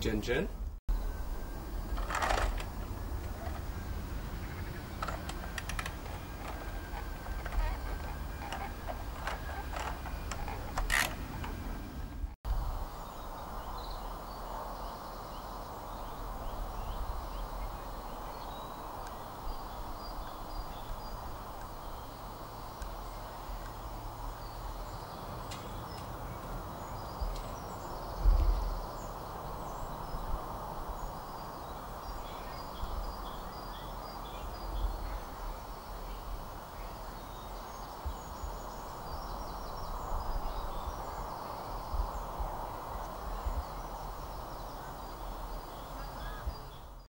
Jen Jen.